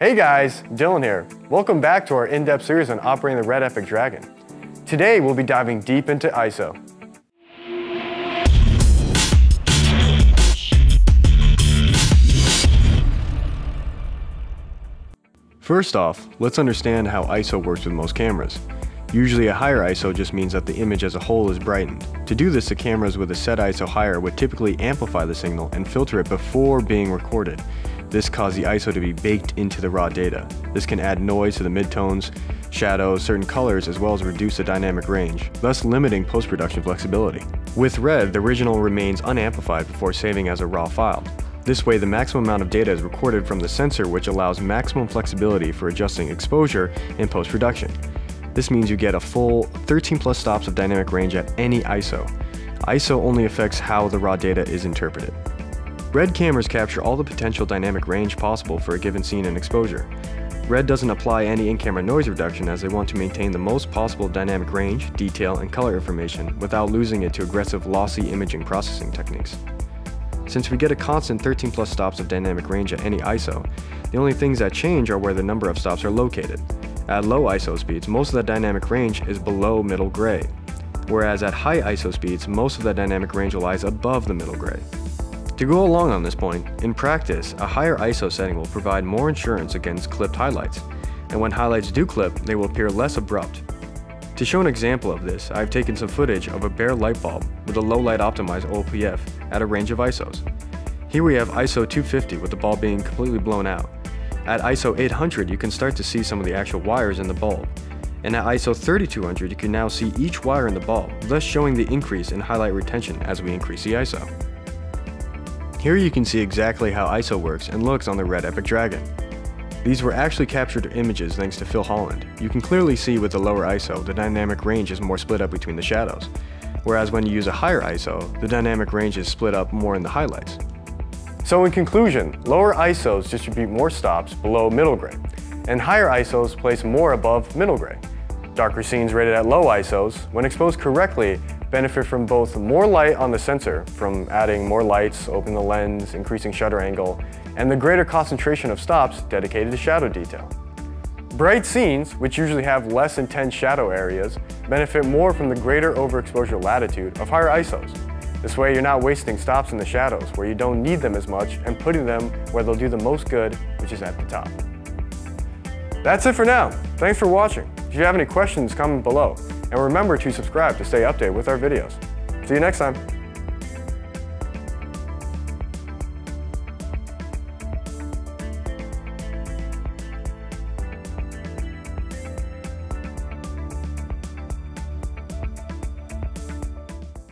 Hey guys, Dylan here. Welcome back to our in-depth series on operating the Red Epic Dragon. Today we'll be diving deep into ISO. First off, let's understand how ISO works with most cameras. Usually a higher ISO just means that the image as a whole is brightened. To do this, the cameras with a set ISO higher would typically amplify the signal and filter it before being recorded. This caused the ISO to be baked into the raw data. This can add noise to the midtones, shadows, certain colors, as well as reduce the dynamic range, thus limiting post-production flexibility. With Red, the original remains unamplified before saving as a raw file. This way, the maximum amount of data is recorded from the sensor which allows maximum flexibility for adjusting exposure in post-production. This means you get a full 13 plus stops of dynamic range at any ISO. ISO only affects how the raw data is interpreted. Red cameras capture all the potential dynamic range possible for a given scene and exposure. Red doesn't apply any in-camera noise reduction as they want to maintain the most possible dynamic range, detail, and color information without losing it to aggressive lossy imaging processing techniques. Since we get a constant 13 plus stops of dynamic range at any ISO, the only things that change are where the number of stops are located. At low ISO speeds, most of the dynamic range is below middle gray, whereas at high ISO speeds, most of the dynamic range lies above the middle gray. To go along on this point, in practice, a higher ISO setting will provide more insurance against clipped highlights, and when highlights do clip, they will appear less abrupt. To show an example of this, I've taken some footage of a bare light bulb with a low light optimized OPF at a range of ISOs. Here we have ISO 250 with the bulb being completely blown out. At ISO 800, you can start to see some of the actual wires in the bulb. And at ISO 3200, you can now see each wire in the bulb, thus showing the increase in highlight retention as we increase the ISO. Here you can see exactly how ISO works and looks on the Red Epic Dragon. These were actually captured images thanks to Phil Holland. You can clearly see with the lower ISO, the dynamic range is more split up between the shadows, whereas when you use a higher ISO, the dynamic range is split up more in the highlights. So in conclusion, lower ISOs distribute more stops below middle gray, and higher ISOs place more above middle gray. Darker scenes rated at low ISOs, when exposed correctly, benefit from both more light on the sensor, from adding more lights, opening the lens, increasing shutter angle, and the greater concentration of stops dedicated to shadow detail. Bright scenes, which usually have less intense shadow areas, benefit more from the greater overexposure latitude of higher ISOs, this way you're not wasting stops in the shadows where you don't need them as much and putting them where they'll do the most good, which is at the top. That's it for now. Thanks for watching. If you have any questions, comment below. And remember to subscribe to stay updated with our videos. See you next time.